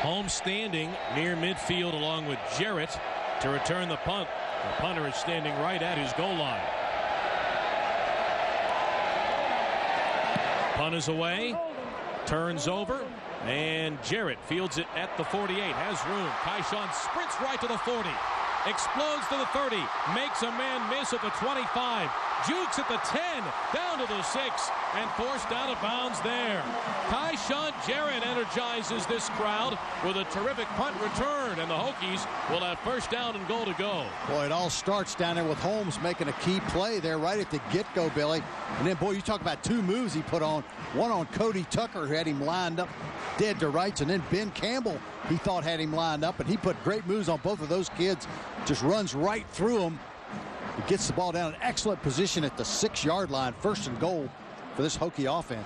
Holmes standing near midfield along with Jarrett to return the punt. The punter is standing right at his goal line. Punt is away. Turns over. And Jarrett fields it at the 48. Has room. Kyshoen sprints right to the 40. Explodes to the 30. Makes a man miss at the 25. Jukes at the 10. Down to the 6. And forced out of bounds there. Kyshoen Jarrett energizes this crowd with a terrific punt return. And the Hokies will have first down and goal to go. Boy, it all starts down there with Holmes making a key play there right at the get-go, Billy. And then, boy, you talk about two moves he put on. One on Cody Tucker, who had him lined up dead to rights. And then Ben Campbell, he thought had him lined up. And he put great moves on both of those kids. Just runs right through them. He gets the ball down in excellent position at the six-yard line. First and goal for this Hokie offense.